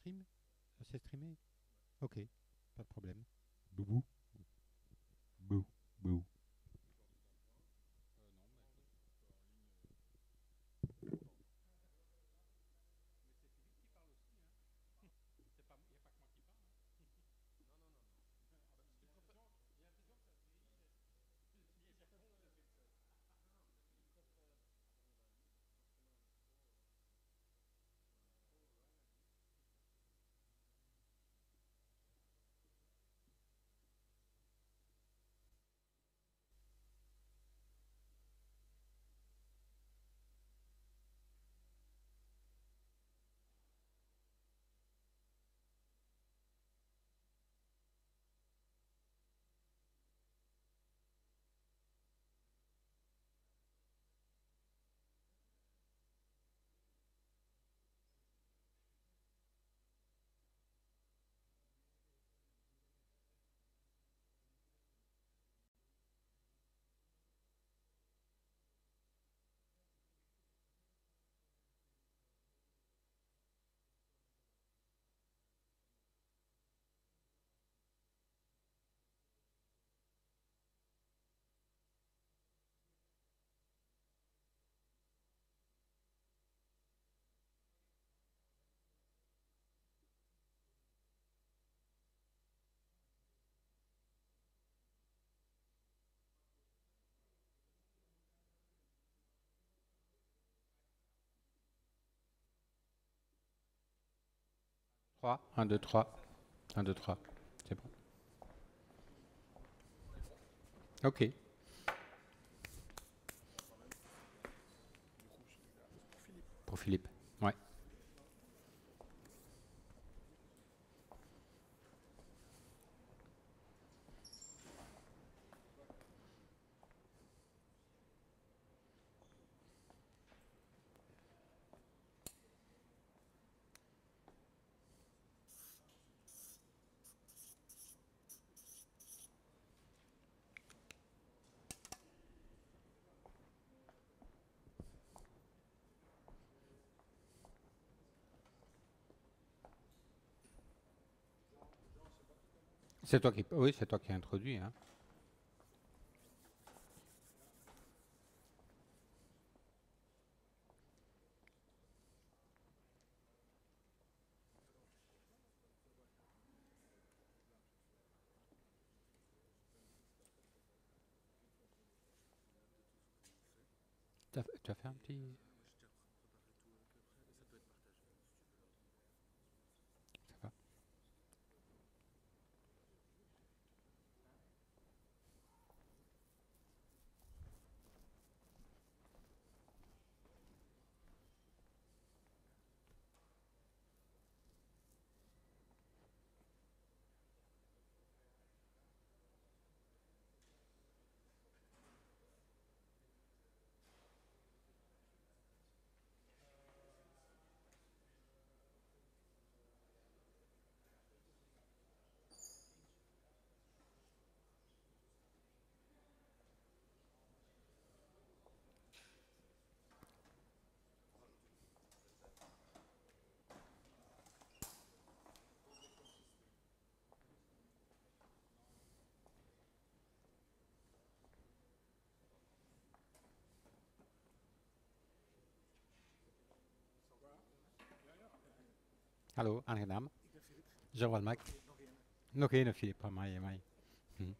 stream Euh, C'est streamé? Ok, pas de problème. Boubou. Bou. Bou. 3, 1, 2, 3. 1, 2, 3. C'est bon. OK. Pour Philippe. C'est toi qui, oui, c'est toi qui as introduit. Hein. Tu as fait un petit. Hallo, aangenaam. Joël Mac. Nog één, Filip, amai, amai. Hm.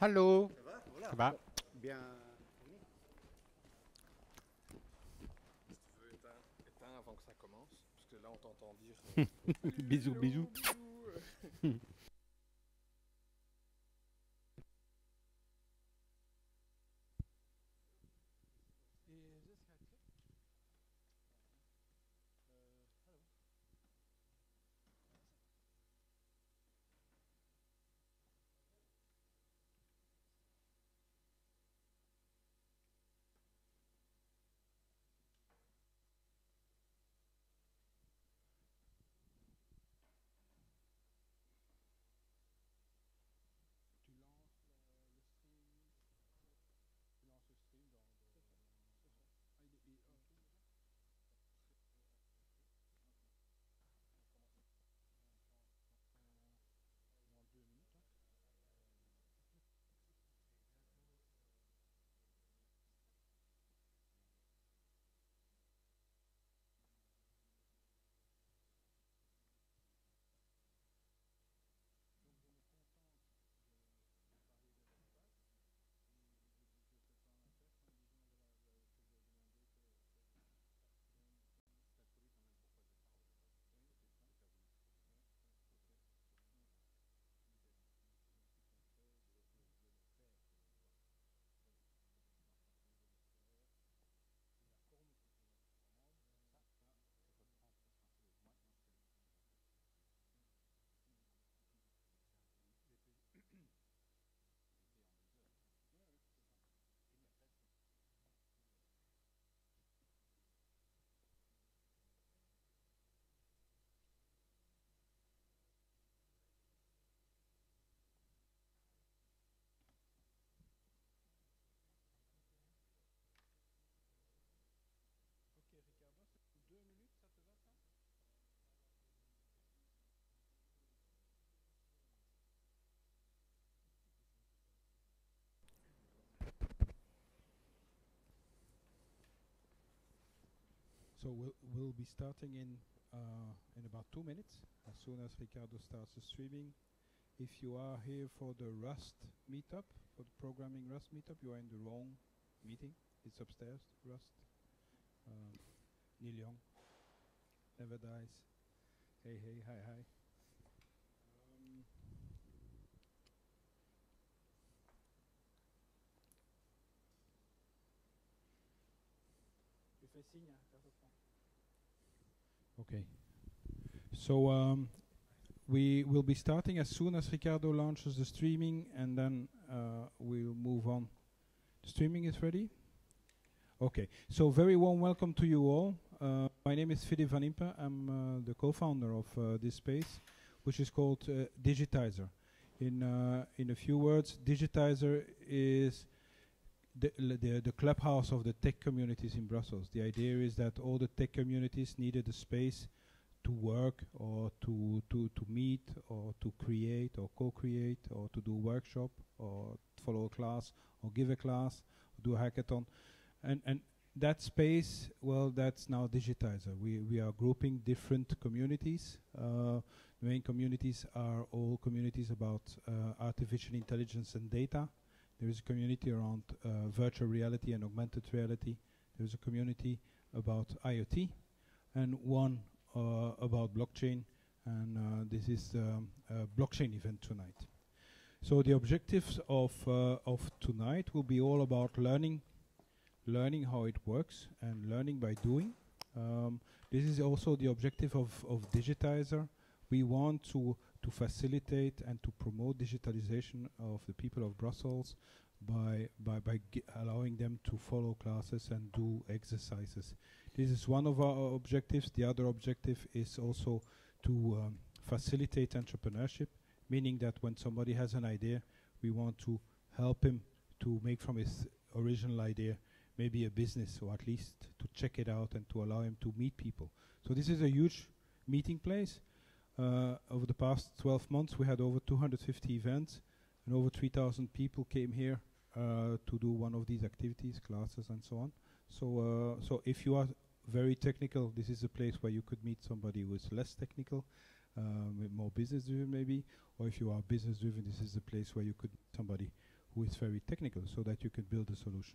Allô Ça va Voilà. Ça va Bien. Si tu veux, éteins, éteins avant que ça commence, parce que là on t'entend dire. euh, Bisous, Hello, bisous. bisous. So we'll, we'll be starting in uh, in about two minutes, as soon as Ricardo starts the streaming. If you are here for the Rust meetup, for the programming Rust meetup, you are in the wrong meeting. It's upstairs, Rust. Um, Neil Young, never dies. Hey, hey, hi, hi. Um, Okay. So um, we will be starting as soon as Ricardo launches the streaming, and then uh, we'll move on. The Streaming is ready. Okay. So very warm welcome to you all. Uh, my name is Philippe Van Impe. I'm uh, the co-founder of uh, this space, which is called uh, DigitYser. In uh, in a few words, DigitYser is the, the the clubhouse of the tech communities in Brussels. The idea is that all the tech communities needed a space to work or to to to meet or to create or co-create or to do workshop or follow a class or give a class or do a hackathon. And and that space well that's now DigitYser we we are grouping different communities. Uh, the main communities are all communities about uh, artificial intelligence and data there is a community around uh, virtual reality and augmented reality. There is a community about IoT and one uh, about blockchain. And uh, this is um, a blockchain event tonight. So the objectives of uh, of tonight will be all about learning learning how it works and learning by doing. Um, this is also the objective of, of DigitYser. We want to to facilitate and to promote digitalization of the people of Brussels by by by allowing them to follow classes and do exercises this is one of our objectives. The other objective is also to um, facilitate entrepreneurship, meaning that when somebody has an idea, we want to help him to make from his original idea maybe a business, or at least to check it out and to allow him to meet people. So this is a huge meeting place. Uh, over the past 12 months, we had over 250 events, and over 3,000 people came here uh, to do one of these activities, classes, and so on. So, uh, so if you are very technical, this is a place where you could meet somebody who is less technical, um, more business driven maybe, or if you are business driven, this is a place where you could meet somebody who is very technical, so that you can build a solution.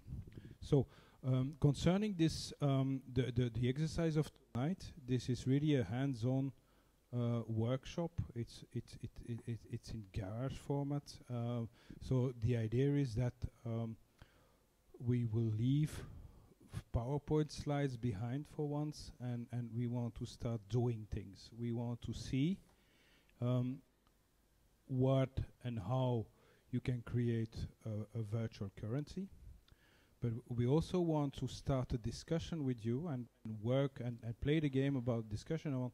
So um, concerning this, um, the, the the exercise of tonight, this is really a hands-on uh, workshop. It's it's it, it, it it's in garage format. Uh, so the idea is that um, we will leave PowerPoint slides behind for once, and and we want to start doing things. We want to see um, what and how you can create a, a virtual currency. But we also want to start a discussion with you and, and work and, and play the game about discussion on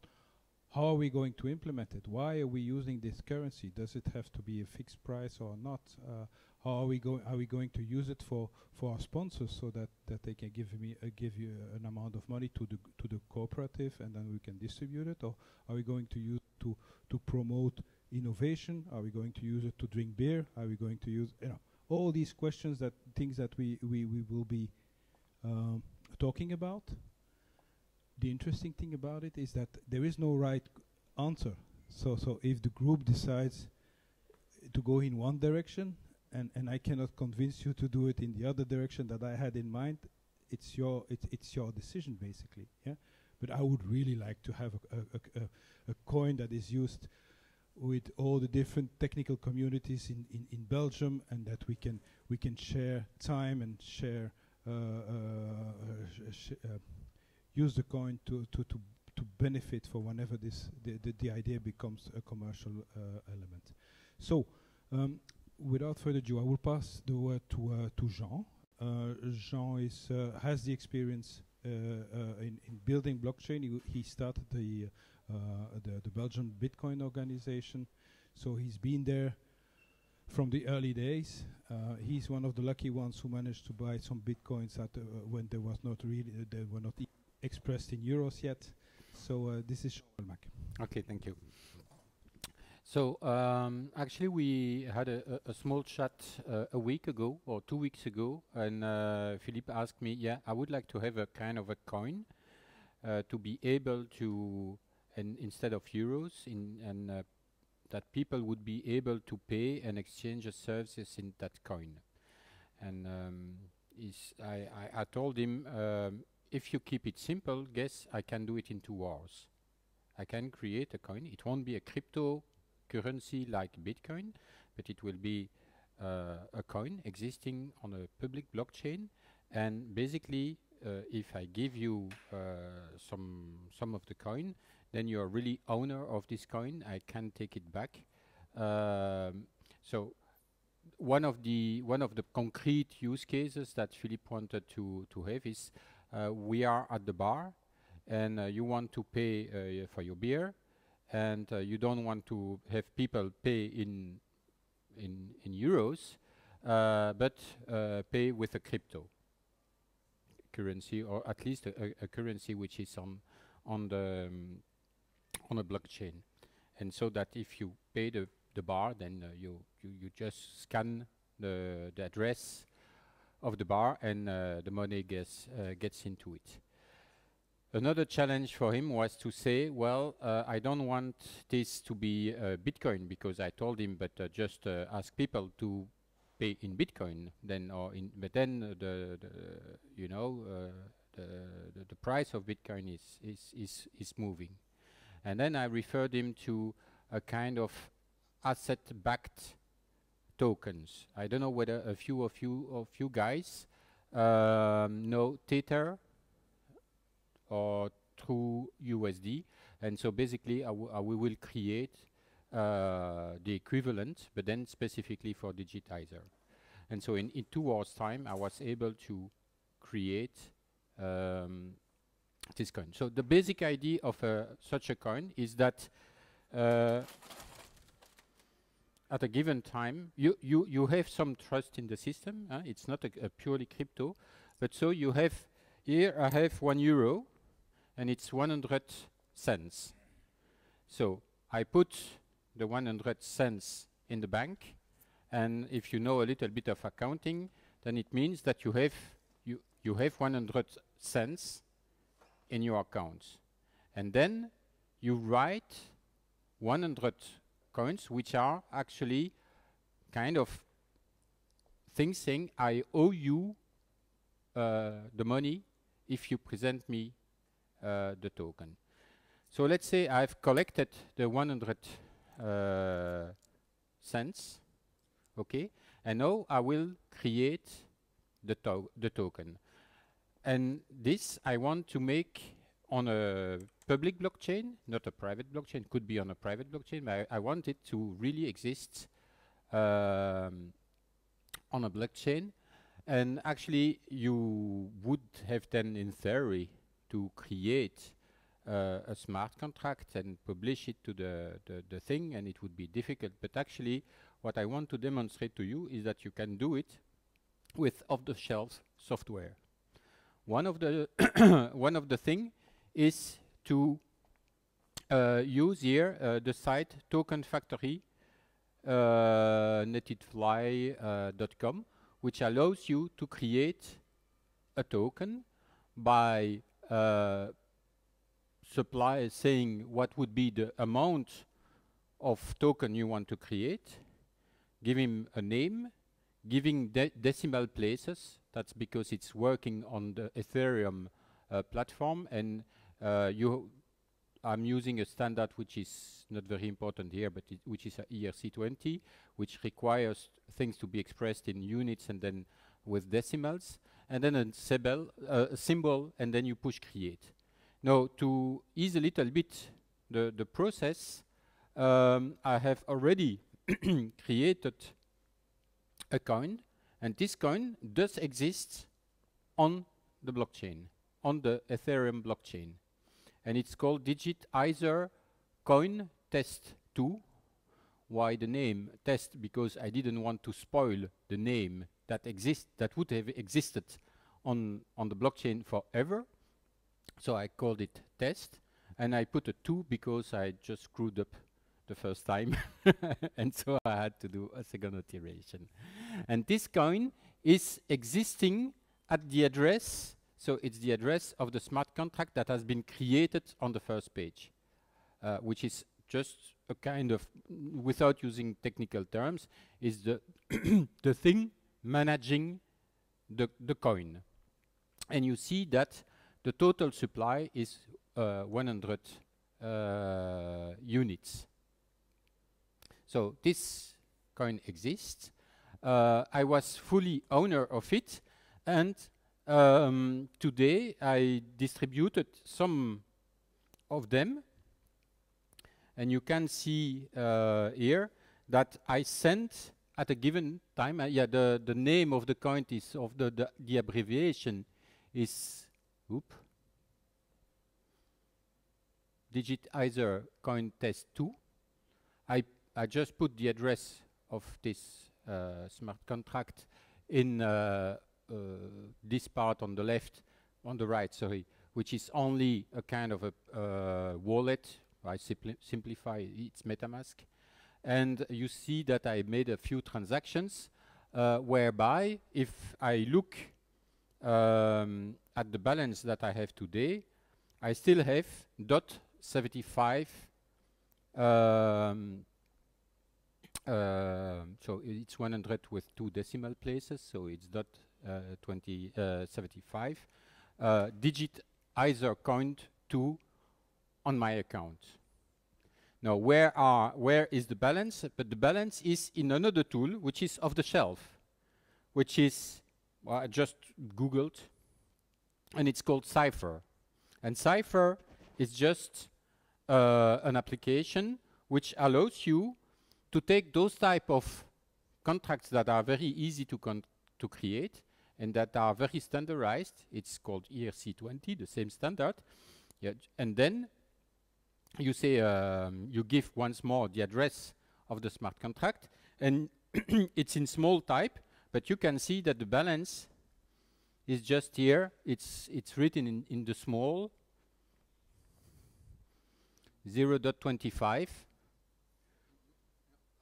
how are we going to implement it? Why are we using this currency? Does it have to be a fixed price or not? Uh, how are we going? Are we going to use it for for our sponsors so that that they can give me uh, give you an amount of money to the to the cooperative and then we can distribute it, or are we going to use to to promote innovation? Are we going to use it to drink beer? Are we going to use you know all these questions that things that we we we will be um, talking about the interesting thing about it is that there is no right answer. So, so if the group decides to go in one direction, and, and I cannot convince you to do it in the other direction that I had in mind, it's your it's it's your decision basically. Yeah, but I would really like to have a, a, a, a, coin that is used with all the different technical communities in, in, in Belgium, and that we can we can share time and share uh, uh, sh uh, use the coin to, to, to, to benefit for whenever this the, the, the idea becomes a commercial uh, element. So, um, without further ado, I will pass the word to uh, to Jean. Uh, Jean is uh, has the experience uh, uh, in, in building blockchain. He, he started the, the the Belgian Bitcoin organization, so he's been there from the early days. Uh, he's one of the lucky ones who managed to buy some bitcoins at uh, when there was not really uh, they were not e expressed in euros yet. So uh, this is Mac. Okay, thank you. So um, actually, we had a, a, a small chat uh, a week ago or two weeks ago, and uh, Philippe asked me, "Yeah, I would like to have a kind of a coin uh, to be able to, and instead of euros, in and uh, that people would be able to pay and exchange services in that coin." And um, I, I, I, told him, um, if you keep it simple, guess I can do it in two hours. I can create a coin. It won't be a crypto currency like Bitcoin, but it will be uh, a coin existing on a public blockchain. And basically, uh, if I give you uh, some some of the coin, then you are really owner of this coin. I can take it back. Um, so one of the one of the concrete use cases that Philippe wanted to to have is we are at the bar, and uh, you want to pay uh, for your beer, and uh, you don't want to have people pay in in in euros, uh, but uh, pay with a crypto currency, or at least a, a currency which is on on the um, on a blockchain, and so that if you pay the the bar, then uh, you, you you just scan the the address of the bar, and uh, the money gets uh, gets into it. Another challenge for him was to say, well, uh, I don't want this to be Bitcoin because I told him, but just ask people to pay in Bitcoin. Then, or in, but then the, the, you know, the, the, the price of Bitcoin is is is is moving, and then I referred him to a kind of asset-backed tokens. I don't know whether a few of you of you guys um, know Tether or True USD. And so basically, we will create uh, the equivalent, but then specifically for DigitYser. And so in, in two hours' time, I was able to create um, this coin. So the basic idea of uh, such a coin is that uh, at a given time, you, you, you have some trust in the system. Uh, it's not a, a, purely crypto, but so you have here I have one euro, and it's 100 cents. So I put the 100 cents in the bank, and if you know a little bit of accounting, then it means that you have you you have 100 cents in your account, and then you write 100 coins, which are actually kind of things saying I owe you uh, the money if you present me uh, the token. So let's say I've collected the 100 uh, cents, okay, and now I will create the, to the token. And this I want to make on a public blockchain, not a private blockchain, could be on a private blockchain, but I, I want it to really exist um, on a blockchain. And actually, you would have then, in theory, to create uh, a smart contract and publish it to the, the, the thing, and it would be difficult. But actually, what I want to demonstrate to you is that you can do it with off-the-shelf software. One of the one of the thing is to uh, use here uh, the site Token Factory uh, netlify.com, which allows you to create a token by supply saying what would be the amount of token you want to create, him a name, giving de decimal places. That's because it's working on the Ethereum uh, platform, and uh, you. I'm using a standard which is not very important here, but which is a ERC20, which requires things to be expressed in units and then with decimals, and then a symbol, uh, symbol, and then you push create. Now, to ease a little bit the, the process, um, I have already created a coin, and this coin does exist on the blockchain, on the Ethereum blockchain. And it's called DigitYser Coin Test 2. Why the name test? Because I didn't want to spoil the name that exists, that would have existed on, on the blockchain forever. So I called it test, and I put a 2 because I just screwed up the first time, and so I had to do a second iteration. And this coin is existing at the address, so it's the address of the smart contract that has been created on the first page, uh, which is just a kind of, without using technical terms, is the, the thing managing the, the coin. And you see that the total supply is uh, 100 uh, units. So this coin exists. Uh, I was fully owner of it, and um, today I distributed some of them, and you can see uh, here that I sent at a given time. Uh, yeah, the the name of the coin is of the the, the abbreviation is oop DigitYser coin test 2. I I just put the address of this uh, smart contract in uh, this part on the left, on the right, sorry, which is only a kind of a uh, wallet. I simpli simplify it's MetaMask. And you see that I made a few transactions uh, whereby if I look um, at the balance that I have today, I still have dot 75 um, uh, so it's 100 with two decimal places, so it's dot uh, 20 uh, uh, digit either count to on my account. Now, where are where is the balance? But the balance is in another tool, which is off the shelf, which is well, I just googled, and it's called Cipher. And Cipher is just uh, an application which allows you to take those type of contracts that are very easy to, to create and that are very standardized. It's called ERC20, the same standard. Yeah, and then you say um, you give once more the address of the smart contract, and it's in small type, but you can see that the balance is just here. It's it's written in, in the small 0.25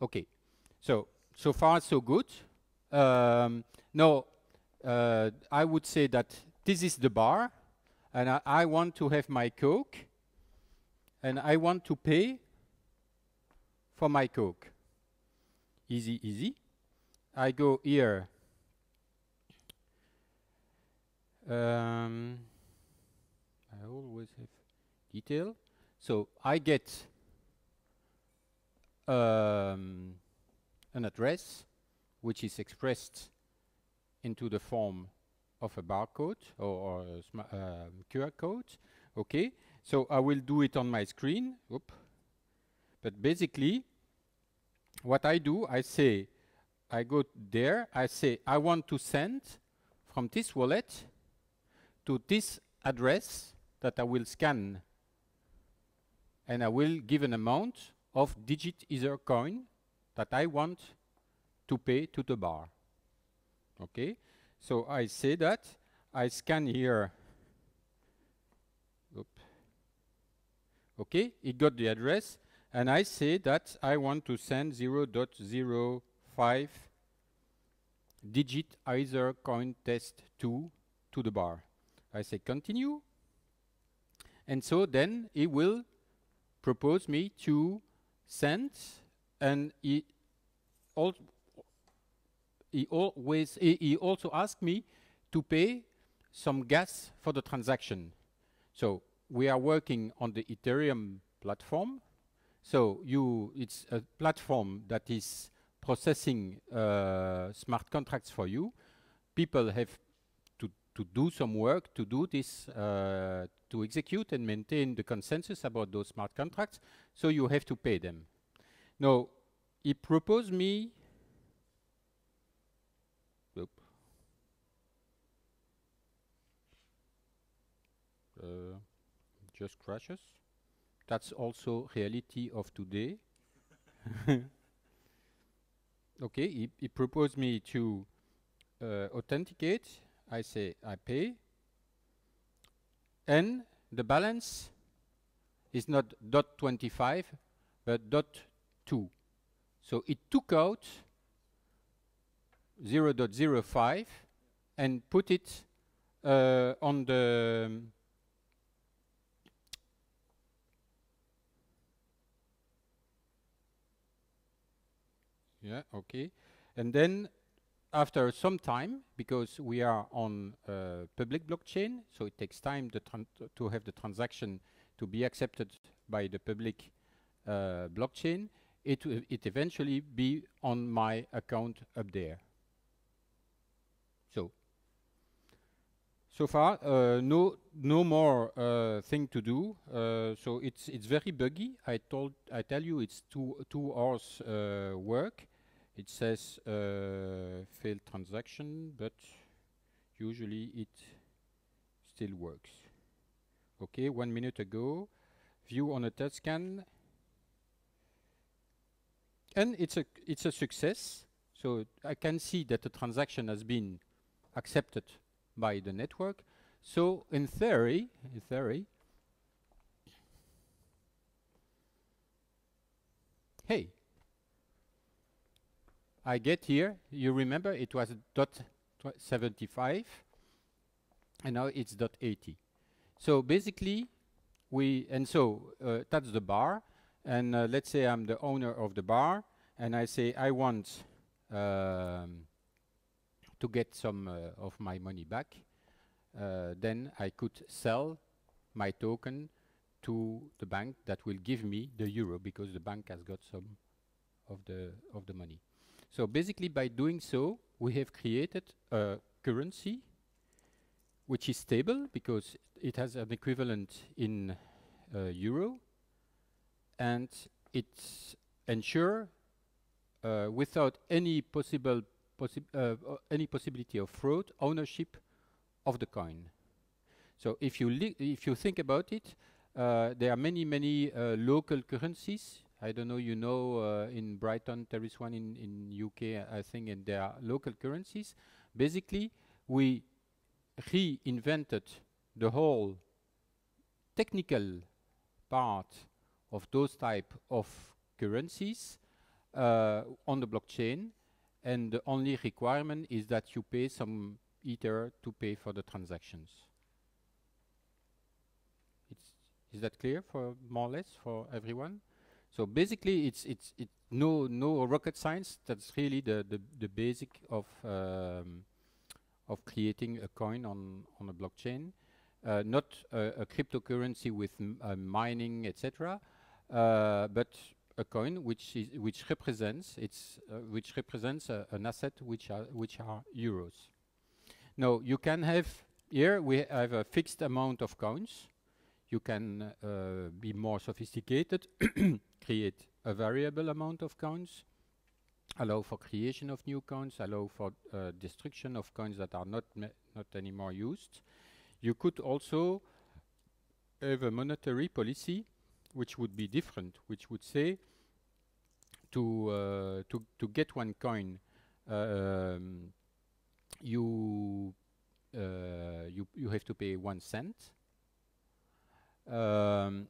Okay, so so far so good. Um, now uh, I would say that this is the bar, and I, I, want to have my Coke, and I want to pay for my Coke. Easy, easy. I go here Um, I always have detail. So I get um, an address which is expressed into the form of a barcode or, or a sma- um, QR code. Okay, so I will do it on my screen. Oop. But basically, what I do, I say, I go there, I say, I want to send from this wallet to this address that I will scan. And I will give an amount of DigitYser coin that I want to pay to the bar. Okay, so I say that, I scan here. Oop. Okay, it got the address, and I say that I want to send 0.05 digit Ether coin test 2 to the bar. I say continue, and so then it will propose me to send, and al he always he, he also asked me to pay some gas for the transaction. So we are working on the Ethereum platform. So you, it's a platform that is processing uh, smart contracts for you. People have to, to do some work to do this, uh, to execute and maintain the consensus about those smart contracts. So you have to pay them. Now, he proposed me. Oop. Uh, just crashes. That's also reality of today. okay, he, he proposed me to uh, authenticate. I say I pay. And the balance is not dot 25, but dot 2. So it took out 0.05 and put it uh, on the Yeah, okay. And then after some time, because we are on uh, public blockchain, so it takes time to have the transaction to be accepted by the public uh, blockchain, it will it eventually be on my account up there. So, so far, uh, no no more uh, thing to do. Uh, so it's it's very buggy. I told I tell you it's two two hours uh, work. It says uh, failed transaction, but usually it still works. Okay, one minute ago, view on Etherscan, and it's a it's a success. So I can see that the transaction has been accepted by the network. So in theory, in theory, hey, I get here, you remember it was dot 75 and now it's dot 80. So basically we, and so uh, that's the bar and uh, let's say I'm the owner of the bar and I say I want um, to get some uh, of my money back, uh, then I could sell my token to the bank that will give me the euro because the bank has got some of the of the money. So basically, by doing so, we have created a currency which is stable because it has an equivalent in uh, euro, and it ensure uh, without any possible possi uh, uh, any possibility of fraud ownership of the coin. So if you if you think about it, uh, there are many many uh, local currencies I don't know, you know, uh, in Brighton there is one in, in UK, I think, and there are local currencies. Basically, we reinvented the whole technical part of those type of currencies uh, on the blockchain, and the only requirement is that you pay some ether to pay for the transactions. It's, is that clear for more or less for everyone? So basically, it's it's it no no rocket science. That's really the the, the basic of um, of creating a coin on, on a blockchain. Uh, not a, a cryptocurrency with uh, mining, etc., uh, but a coin which is which represents it's uh, which represents a, an asset which are which are euros. Now you can have here we have a fixed amount of coins. You can uh, be more sophisticated, create a variable amount of coins, allow for creation of new coins, allow for uh, destruction of coins that are not not anymore used. You could also have a monetary policy which would be different, which would say to uh, to to get one coin, um, you uh, you you have to pay one cent. Um,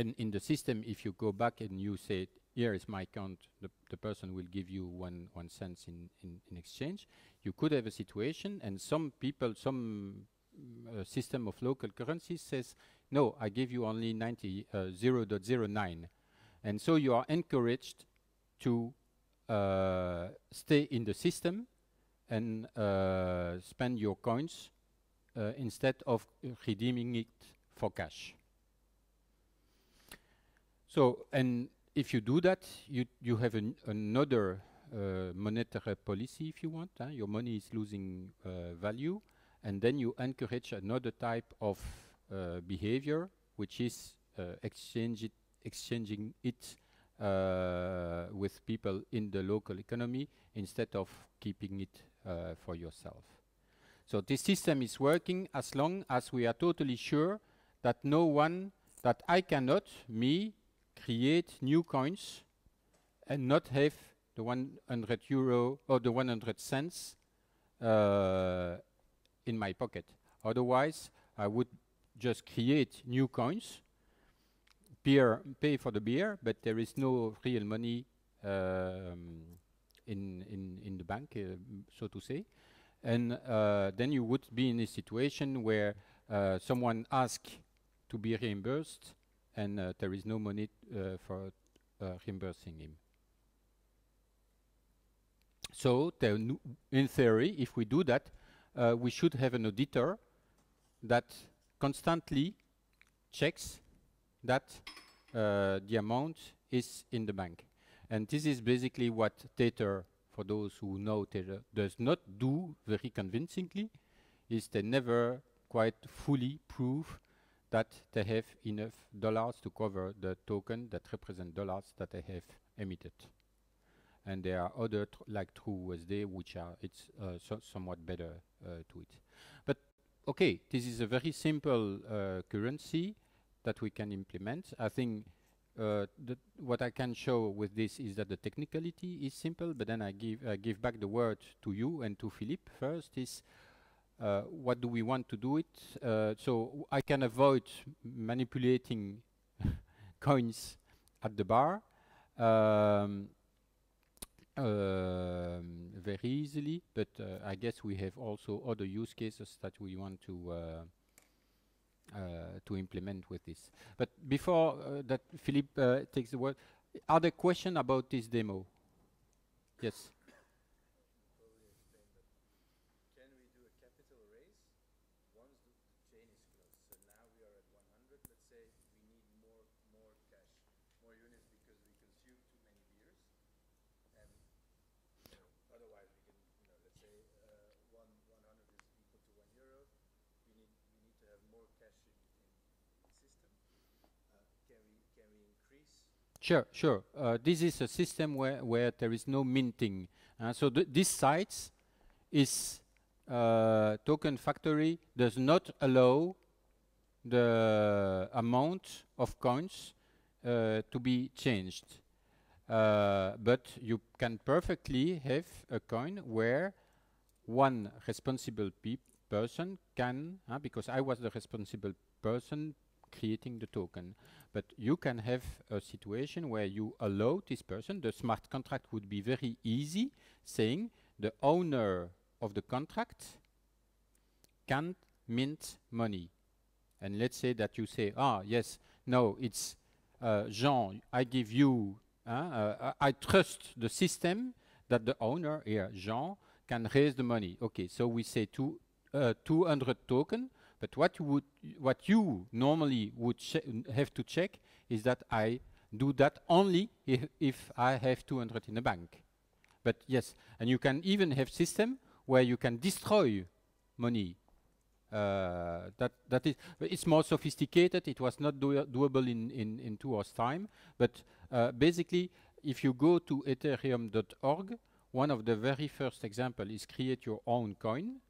and in the system, if you go back and you say, "Here is my account," the the person will give you one one cent in, in in exchange. You could have a situation, and some people, some uh, system of local currencies says, "No, I give you only 90 uh, 0.09," and so you are encouraged to uh, stay in the system and uh, spend your coins uh, instead of redeeming it for cash. So, and if you do that, you you have an another uh, monetary policy if you want. huh? Your money is losing uh, value, and then you encourage another type of uh, behavior, which is uh, exchange it, exchanging it uh, with people in the local economy instead of keeping it uh, for yourself. So this system is working as long as we are totally sure that no one, that I cannot, me, create new coins and not have the 100 euro or the 100 cents uh, in my pocket. Otherwise, I would just create new coins, beer, pay for the beer, but there is no real money um, in, in, in the bank, uh, so to say. And uh, then you would be in a situation where uh, someone asks to be reimbursed and uh, there is no money uh, for uh, reimbursing him. So, in theory, if we do that, uh, we should have an auditor that constantly checks that uh, the amount is in the bank. And this is basically what Tether, for those who know Tether, does not do very convincingly, is they never quite fully prove that they have enough dollars to cover the token that represent dollars that they have emitted. And there are other, like TrueUSD, which are it's uh, so somewhat better uh, to it. But okay, this is a very simple uh, currency that we can implement. I think uh, what I can show with this is that the technicality is simple, but then I give I give back the word to you and to Philippe first. Is uh, what do we want to do it? Uh, so I can avoid manipulating coins at the bar um, um, very easily, but uh, I guess we have also other use cases that we want to uh, uh, to implement with this. But before uh, that, Philippe takes the word. Are there questions about this demo? Yes. Can we do a capital raise once the chain is closed? So now we are at 100. Let's say we need more more cash, more units because we consume too many beers, and you know, otherwise we can, you know, let's say uh, one 100 is equal to one euro. We need we need to have more cash in, in, in the system. Uh, can we can we increase? Sure, sure. Uh, this is a system where, where there is no minting. Uh, so th this site is uh, token factory does not allow the amount of coins uh, to be changed. Uh, but you can perfectly have a coin where one responsible person can, uh, because I was the responsible person creating the token, but you can have a situation where you allow this person, the smart contract would be very easy, saying the owner of the contract can mint money. And let's say that you say, ah, yes, no, it's uh, Jean, I give you, uh, uh, I trust the system that the owner here, Jean, can raise the money. Okay, so we say two, uh, 200 token, but what you would, what you normally would have to check is that I do that only if, if I have 200 in the bank. But yes, and you can even have system where you can destroy money. Uh, that that is it's more sophisticated. It was not doi- doable in, in in two hours time. But uh, basically, if you go to Ethereum.org, one of the very first example is create your own coin,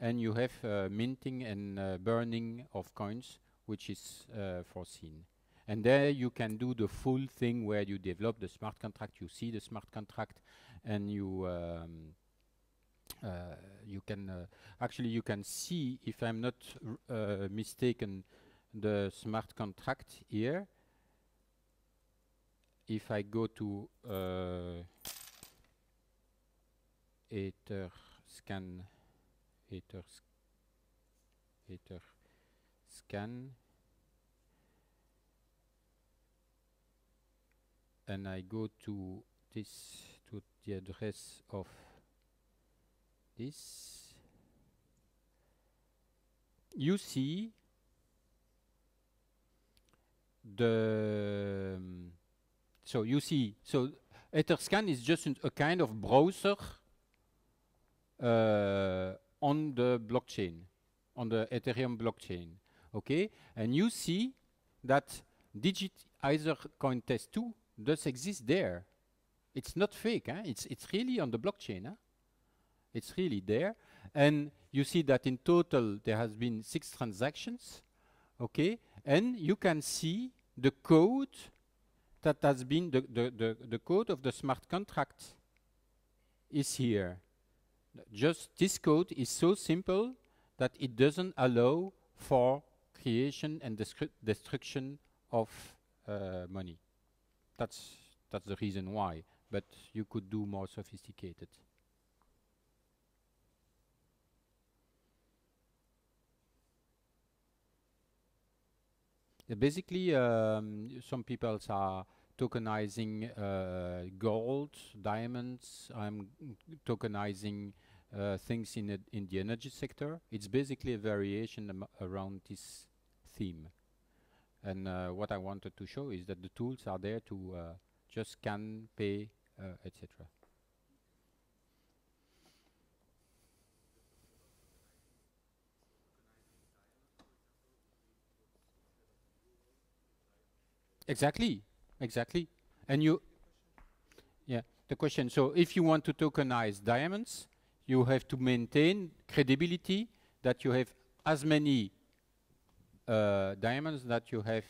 and you have uh, minting and uh, burning of coins, which is uh, foreseen. And there you can do the full thing where you develop the smart contract, you see the smart contract, and you um, uh, you can uh, actually you can see if I'm not uh, mistaken the smart contract here. If I go to Ether scan, Ether, scan, and I go to this to the address of this, you see the um, so you see so Etherscan is just a kind of browser uh, on the blockchain, on the Ethereum blockchain. Okay, and you see that DigitYser Coin Test 2 does exist there. It's not fake, huh? it's, it's really on the blockchain. Huh? It's really there. And you see that in total there has been six transactions. Okay, and you can see the code that has been the, the, the, the code of the smart contract is here. Just this code is so simple that it doesn't allow for creation and destruction of uh, money. That's that's the reason why. But you could do more sophisticated. Basically, um, some people are tokenizing uh, gold, diamonds. I'm tokenizing uh, things in in the energy sector. It's basically a variation around this theme. And uh, what I wanted to show is that the tools are there to just scan, pay, etc. Exactly, exactly. And you, yeah, the question. So if you want to tokenize diamonds, you have to maintain credibility that you have as many uh, diamonds that you have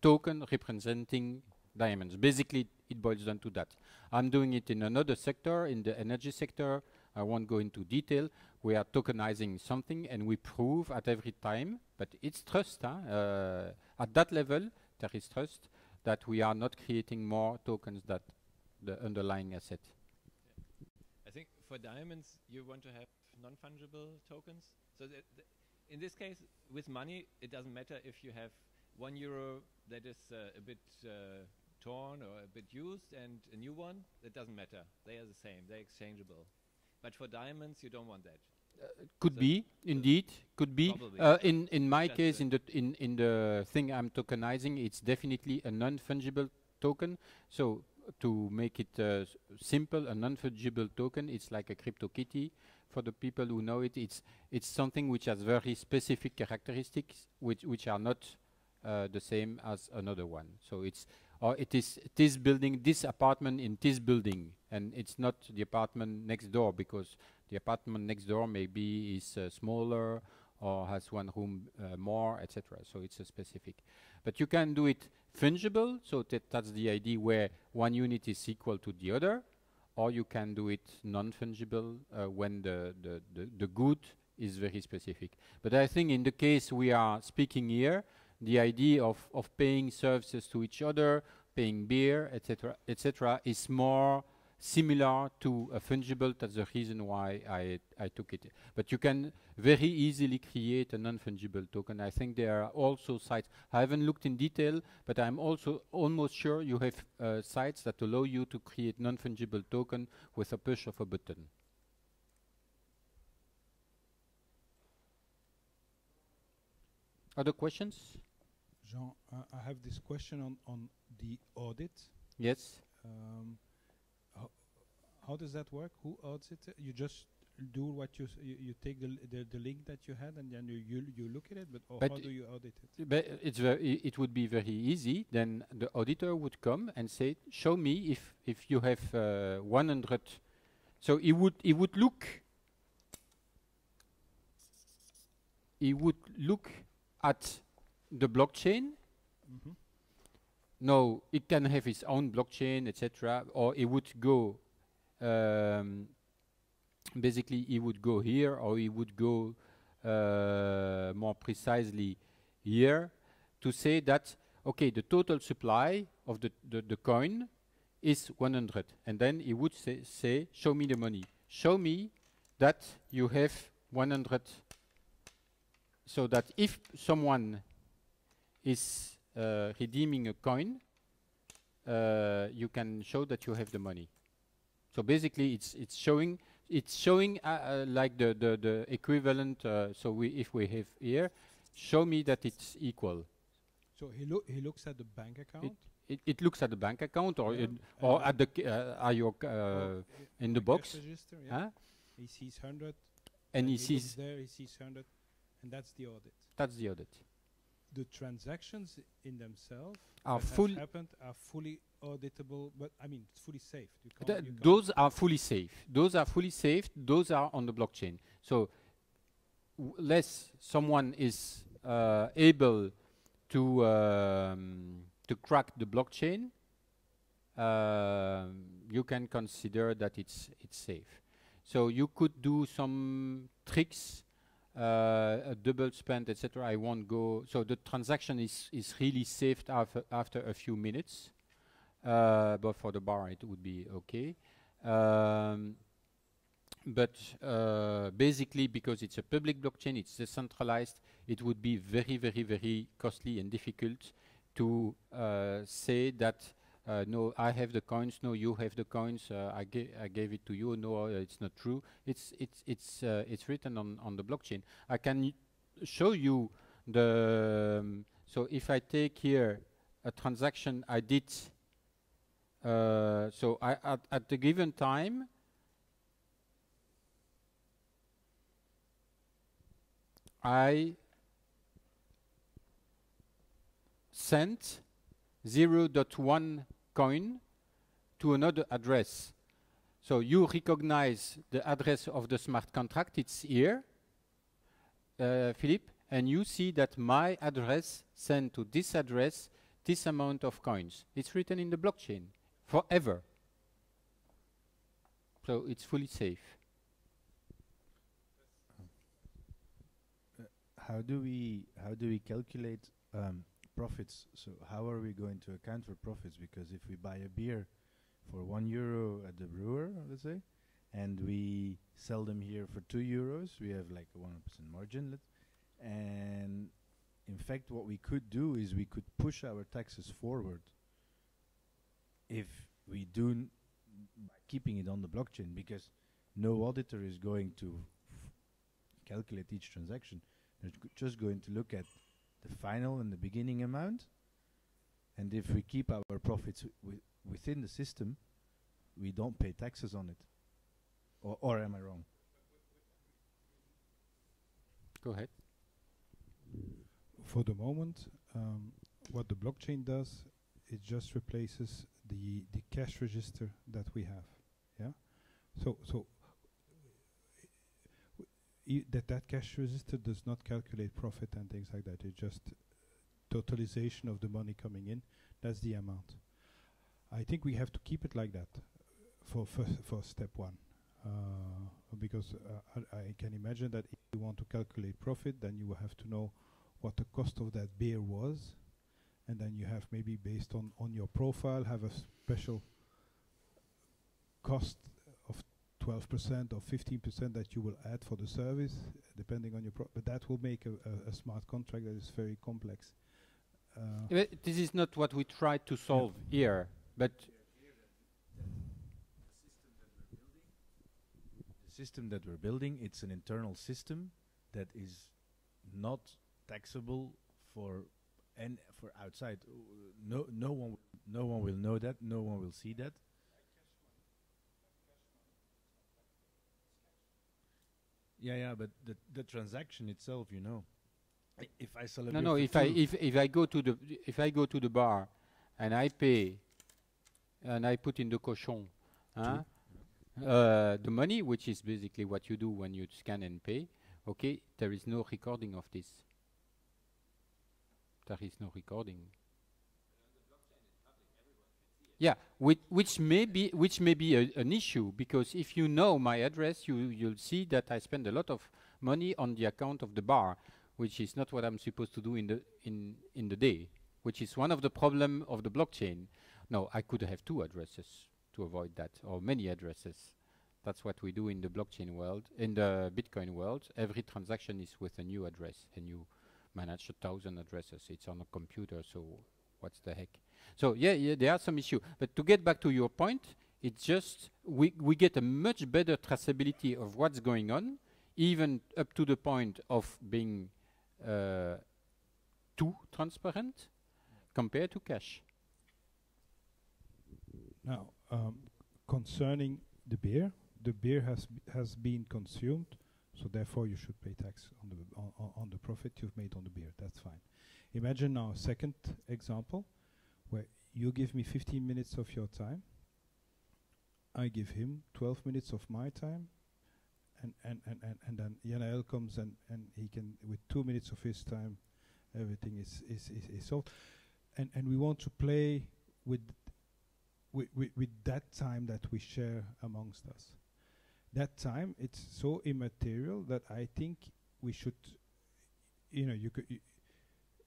token representing diamonds. Basically, it boils down to that. I'm doing it in another sector, in the energy sector. I won't go into detail. We are tokenizing something, and we prove at every time, but it's trust. Huh? Uh, at that level, there is trust that we are not creating more tokens than the underlying asset. I think for diamonds, you want to have non-fungible tokens. So that th- in this case, with money, it doesn't matter if you have one euro that is uh, a bit uh, torn or a bit used and a new one. That doesn't matter. They are the same. They're exchangeable. But for diamonds, you don't want that. Could be, indeed, could be. Uh, in in my case, in the in in the thing I'm tokenizing, it's definitely a non-fungible token. So to make it uh, simple, a non-fungible token, it's like a CryptoKitty. For the people who know it, it's it's something which has very specific characteristics, which which are not uh, the same as another one. So it's or it is this building, this apartment in this building, and it's not the apartment next door because the apartment next door maybe is uh, smaller or has one room uh, more, etc. So it's a specific. But you can do it fungible, so that that's the idea where one unit is equal to the other, or you can do it non-fungible uh, when the, the, the, the good is very specific. But I think in the case we are speaking here, the idea of, of paying services to each other, paying beer, etc., etc., is more similar to a fungible. That's the reason why I, I took it. But you can very easily create a non-fungible token. I think there are also sites. I haven't looked in detail, but I'm also almost sure you have uh, sites that allow you to create non-fungible token with a push of a button. Other questions? Jean, uh, I have this question on, on the audit. Yes. Um, how does that work? Who audits it? You just do what you, you, you take the, the, the link that you had and then you, you, you look at it, but, or But how do you audit it? But it's very, it would be very easy. Then the auditor would come and say, "Show me if if you have uh, 100." So he would he would look. He would look at the blockchain. Mm-hmm. No, it can have its own blockchain, etc. Or it would go. Um, basically, he would go here, or he would go uh, more precisely here to say that okay, the total supply of the, the, the coin is 100, and then he would say, say, show me the money, show me that you have 100, so that if someone is uh, redeeming a coin, uh, you can show that you have the money. So basically, it's it's showing it's showing uh, uh, like the the, the equivalent. Uh, so we if we have here, show me that it's equal. So he, loo- he looks at the bank account. It, it looks at the bank account or Yeah. in, or and at the uh, are your uh, in the box, register, yeah. huh? He sees 100. and he looks sees there, he sees 100, and that's the audit. that's the audit. The transactions in themselves Are full. happened are fully auditable, but I mean, it's fully safe. Th- those are fully safe. Those are fully safe. Those are on the blockchain. So, less someone is uh, able to um, to crack the blockchain, um, you can consider that it's it's safe. So you could do some tricks, uh, a double spend, etc. I won't go. So the transaction is is really saved after after a few minutes. Uh, but for the bar it would be okay. Um, but uh, basically, because it's a public blockchain, it's decentralized, it would be very, very, very costly and difficult to uh, say that uh, no, I have the coins, no, you have the coins, uh, I, ga- I gave it to you, no, uh, it's not true. It's it's it's uh, it's written on on the blockchain. I can show you the. Um, so if I take here a transaction I did. Uh, so I at, at the given time. I sent 0.1 coin to another address. So you recognize the address of the smart contract, it's here, uh, Philippe, and you see that my address sent to this address this amount of coins. It's written in the blockchain forever. So it's fully safe. how do we how do we calculate um, profits? So how are we going to account for profits? Because if we buy a beer for one euro at the brewer, let's say, and we sell them here for two euros, we have like a one percent margin. And in fact, what we could do is we could push our taxes forward if we do by keeping it on the blockchain, because no auditor is going to calculate each transaction. They're just going to look at the final and the beginning amount. And if we keep our profits wi- within the system, we don't pay taxes on it. Or, or am I wrong? Go ahead. for the moment, um, what the blockchain does, it just replaces the the cash register that we have. Yeah. So so that that cash register does not calculate profit and things like that. It just totalization of the money coming in. That's the amount. I think we have to keep it like that for for, for step one. Uh, because uh, I, I can imagine that if you want to calculate profit, then you have to know what the cost of that beer was, and then you have maybe based on on your profile have a special cost 12% or 15% that you will add for the service, depending on your pro. But that will make a, a, a smart contract that is very complex. Uh, This is not what we try to solve here, but The system that we're building, it's an internal system that is not taxable for and for outside. No, no one, no one will know that. No one will see that. Yeah, yeah, but the the transaction itself, you know, I- if I sell a No, no. If I if if I go to the if I go to the bar, and I pay, and I put in the cochon, huh? uh, the money, which is basically what you do when you scan and pay. Okay, there is no recording of this. There is no recording. Yeah, which, which may be which may be a, an issue because if you know my address, you you'll see that I spend a lot of money on the account of the bar, which is not what I'm supposed to do in the in in the day, which is one of the problem of the blockchain. No, I could have two addresses to avoid that, or many addresses. That's what we do in the blockchain world. In the Bitcoin world, every transaction is with a new address, and you manage a thousand addresses. It's on a computer, so what's the heck? So yeah, yeah, there are some issues. But to get back to your point, it's just we we get a much better traceability of what's going on, even up to the point of being uh, too transparent compared to cash. Now, um, concerning the beer, the beer has has been consumed, so therefore you should pay tax on the on, on the profit you've made on the beer. That's fine. Imagine now a second example, where you give me 15 minutes of your time. I give him 12 minutes of my time, and and and and, and then Janael comes and and he can with two minutes of his time, everything is is is, is solved, and and we want to play with with, with, with that time that we share amongst us. That time, it's so immaterial that I think we should, you know, you could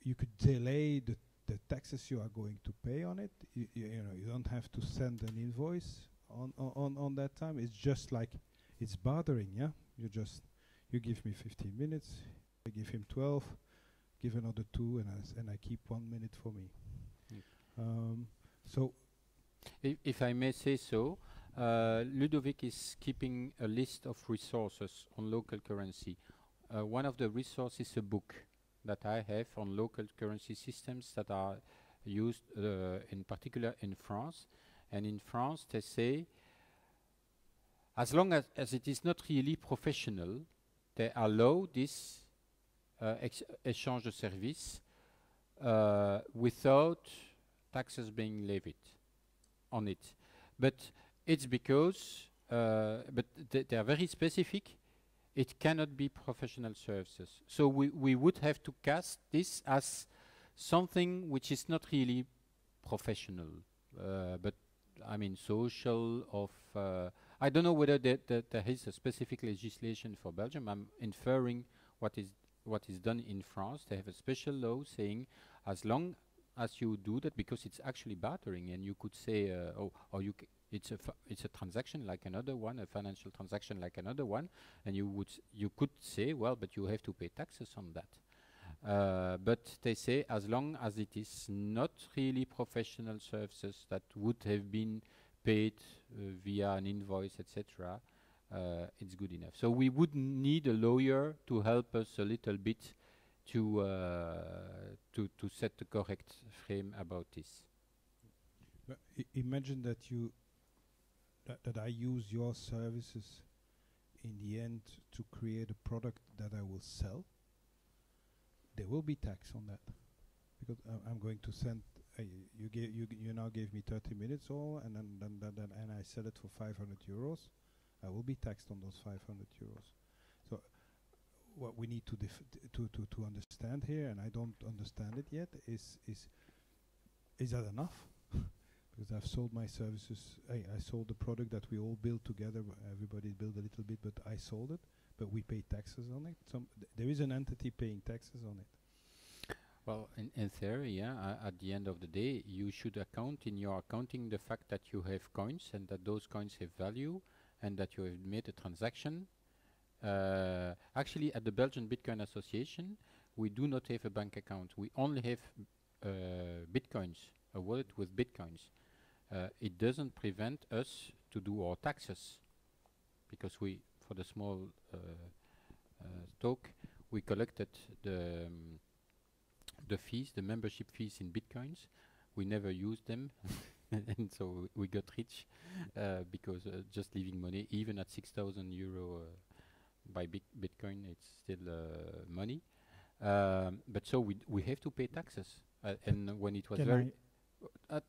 you, could delay the, the taxes you are going to pay on it. You, know, you don't have to send an invoice on, on, on, that time. It's just like it's bothering, yeah. You just you give me 15 minutes, I give him 12, give another two, and I and I keep one minute for me. Um, so If, if I may say so, uh, Ludovic is keeping a list of resources on local currency. Uh, one of the resources is a book that I have on local currency systems that are used uh, in particular in France. And in France, they say, as long as, as it is not really professional, they allow this uh, ex- échange de services uh, without taxes being levied on it. But it's because, uh, but th- they are very specific. It cannot be professional services. So we, we would have to cast this as something which is not really professional, uh, but I mean social of. Uh, I don't know whether there, there, there is a specific legislation for Belgium. I'm inferring what is what is done in France. They have a special law saying as long as you do that because it's actually battering, and you could say uh, oh or you it's a it's a transaction like another one a financial transaction like another one and you would you could say well but you have to pay taxes on that uh, but they say as long as it is not really professional services that would have been paid uh, via an invoice etc uh, it's good enough so we would need a lawyer to help us a little bit to uh, to to set the correct frame about this. Imagine that you that, that I use your services in the end to create a product that I will sell. There will be tax on that because I'm going to send. Uh, you gave you you now gave me 30 minutes all, and then then, then, then and I sell it for 500 euros. I will be taxed on those 500 euros. So what we need to to to to understand here, and I don't understand it yet, is is is that enough? Because I've sold my services. I, I sold the product that we all built together. Everybody built a little bit, but I sold it. But we pay taxes on it. Some th- there is an entity paying taxes on it. Well, in, in theory, yeah, uh, at the end of the day, you should account in your accounting the fact that you have coins and that those coins have value and that you have made a transaction. Uh, actually, at the Belgian Bitcoin Association, we do not have a bank account. We only have uh, bitcoins, a wallet with bitcoins. Uh, it doesn't prevent us to do our taxes because we, for the small uh, uh, talk, we collected the um, the fees, the membership fees in bitcoins. We never used them, and so we got rich uh, because uh, just leaving money, even at 6,000 euro uh, by bit Bitcoin, it's still uh, money. Um, but so we we have to pay taxes, uh, and when it was Can very at,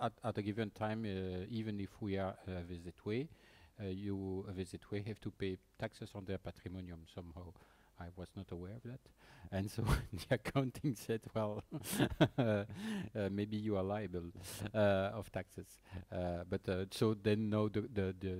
at, at a given time, uh, even if we are a visit way, uh, you VZW have to pay taxes on their patrimonium somehow. I was not aware of that, and so the accounting said, "Well, uh, maybe you are liable uh, of taxes." Uh, but uh, so then, no, the, the the